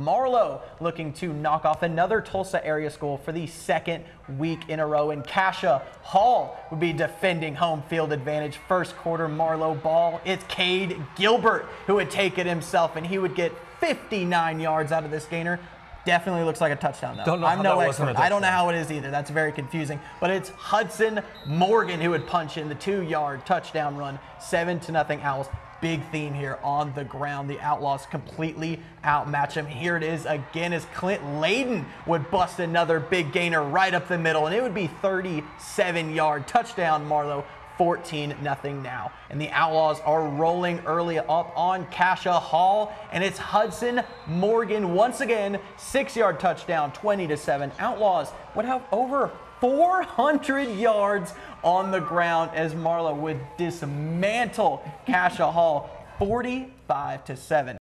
Marlow looking to knock off another Tulsa area school for the second week in a row. And Cascia Hall would be defending home field advantage. First quarter Marlow ball. It's Cade Gilbert who would take it himself, and he would get 59 yards out of this gainer. Definitely looks like a touchdown, though. Don't know I'm how no that wasn't a expert. I don't know how it is either. That's very confusing. But it's Hudson Morgan who would punch in the two-yard touchdown run, seven to nothing Owls. Big theme here on the ground. The Outlaws completely outmatch them. Here it is again as Clint Layden would bust another big gainer right up the middle, and it would be 37-yard touchdown. Marlow 14 nothing now. And the Outlaws are rolling early up on Cascia Hall, and it's Hudson Morgan once again, six yard touchdown, 20 to 7. Outlaws would have over 400 yards on the ground as Marlow would dismantle Cascia Hall 45 to 7.